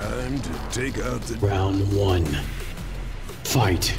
Time to take out the Round one. Fight.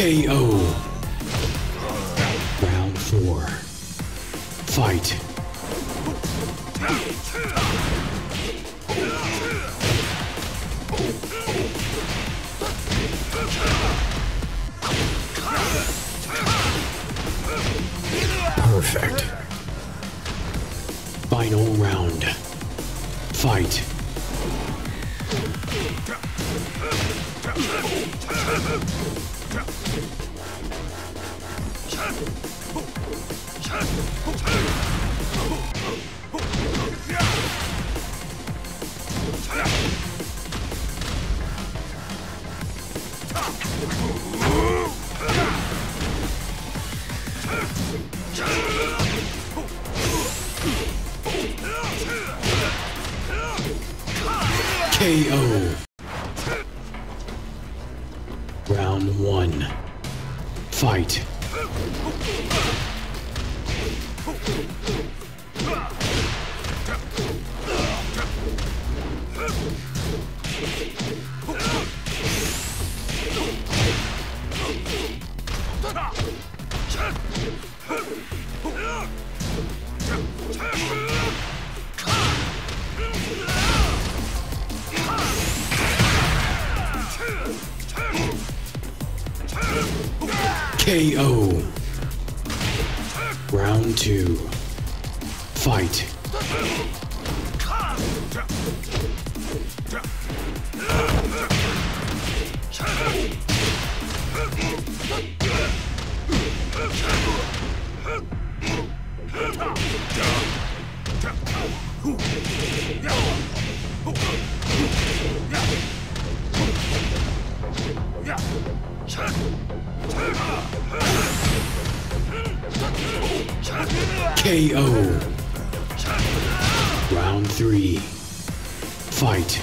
KO. Round four. Fight. Perfect. Final round. Fight. Round Fight. KO. Round three. Fight.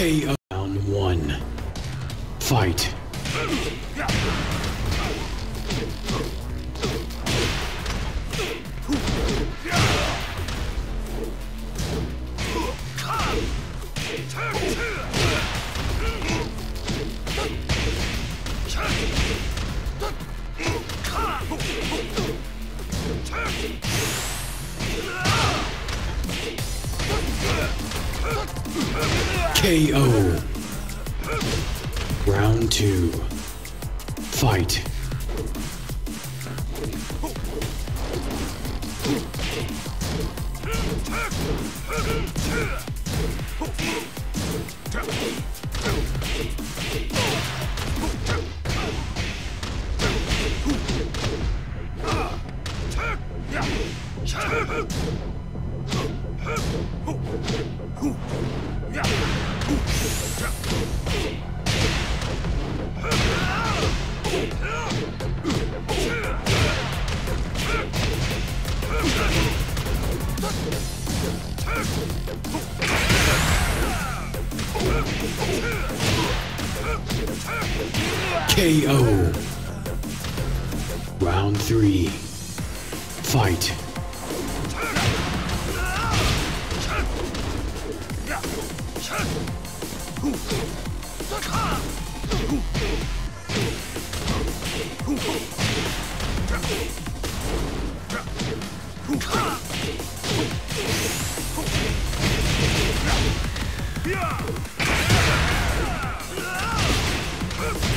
KO round one. Fight.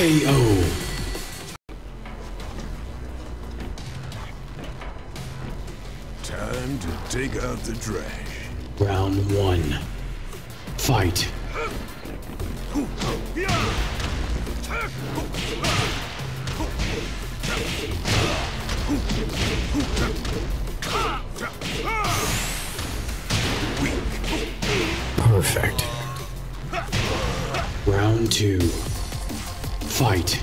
KO. Time to take out the trash. Round one. Fight. Perfect. Round two. Fight.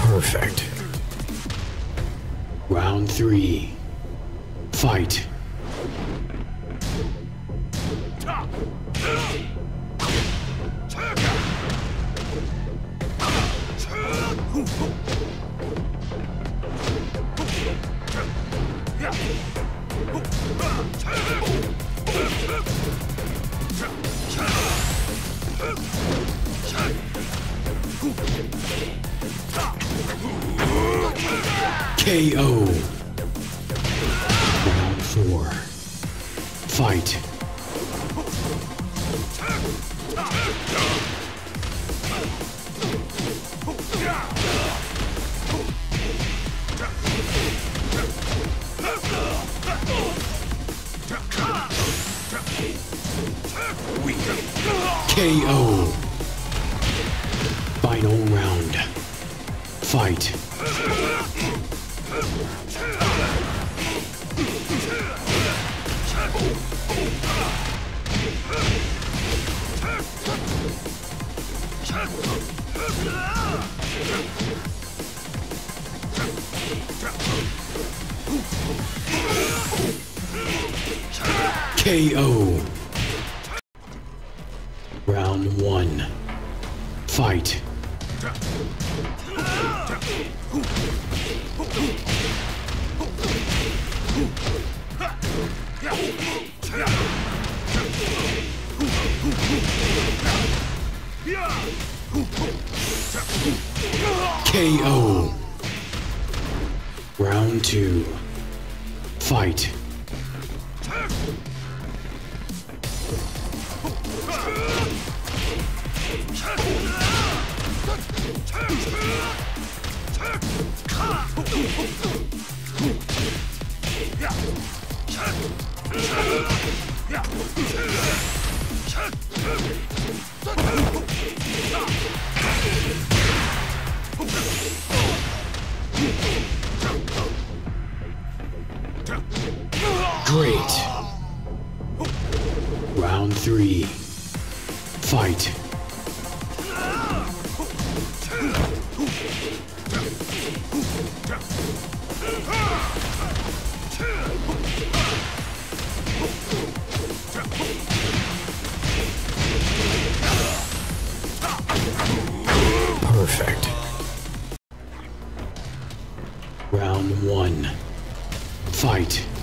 Perfect. Round three. Fight. KO. KO. Shut up! Fight.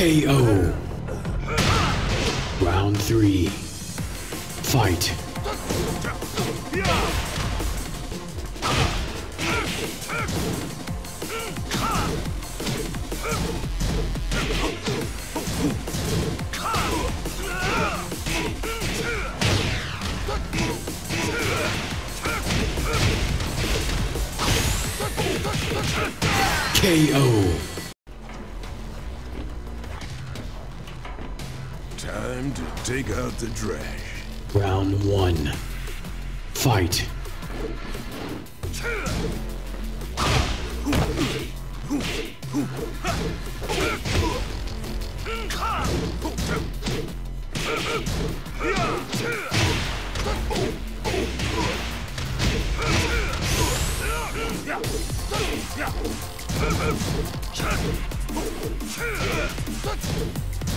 KO. Round three. Fight. KO. Take out the trash. Round one. Fight.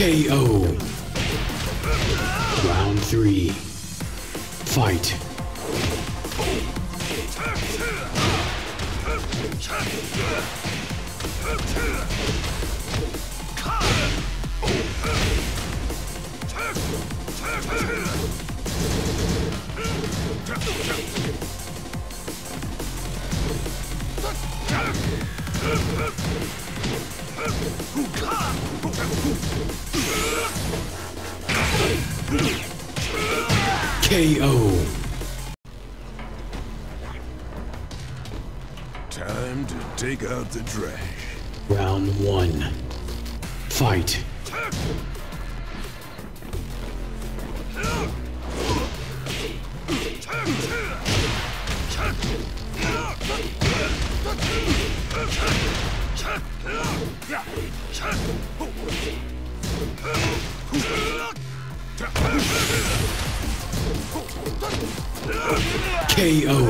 KO. Round three. Fight. KO. Time to take out the trash. Round one. Fight. KO.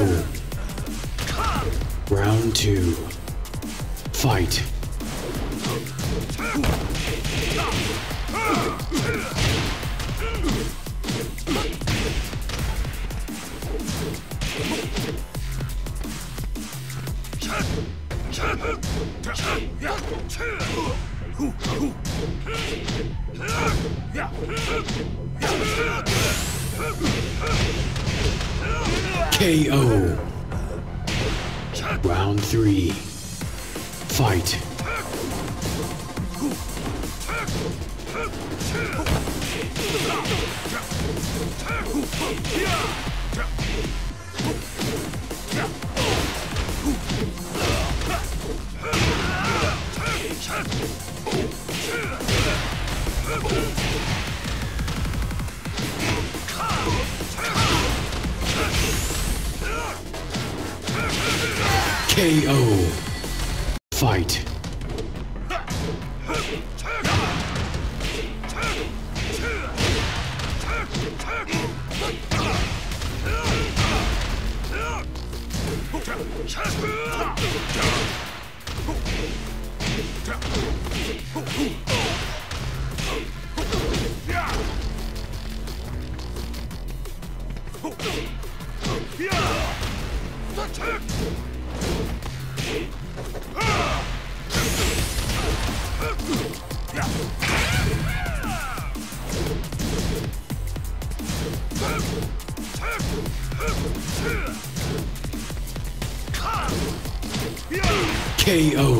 Fight. KO. KO.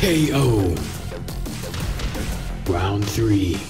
KO. Round three.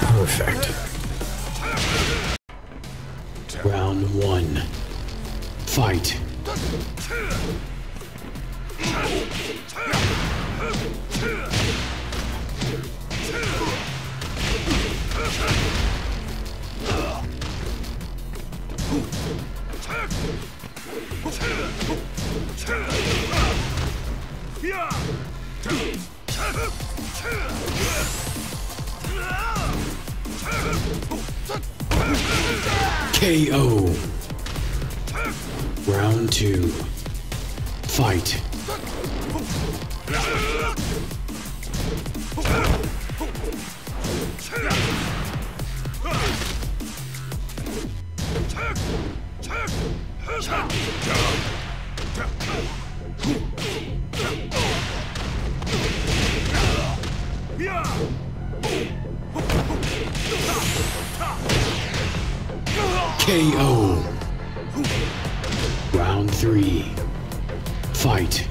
Perfect. Round one. Fight. Fight. KO. Round three. Fight.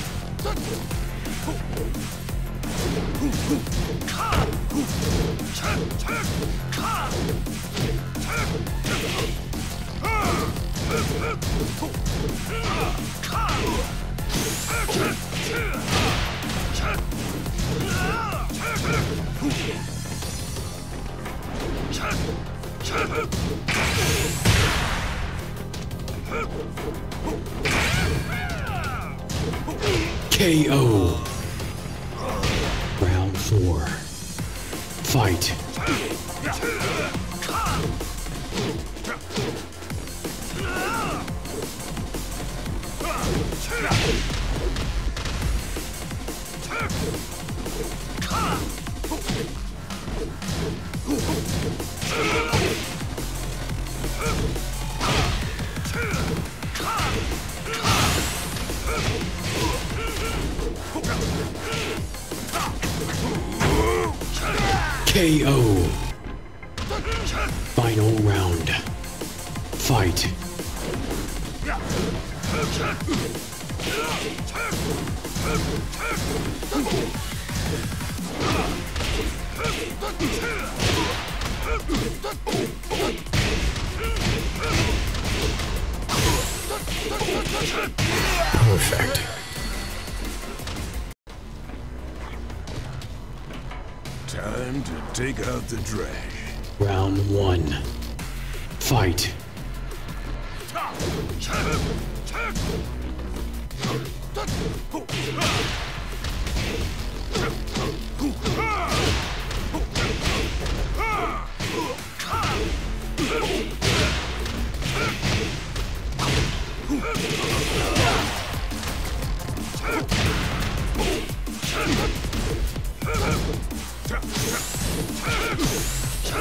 KO. KO. The trash. Round one. Fight.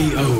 KO.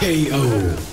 KO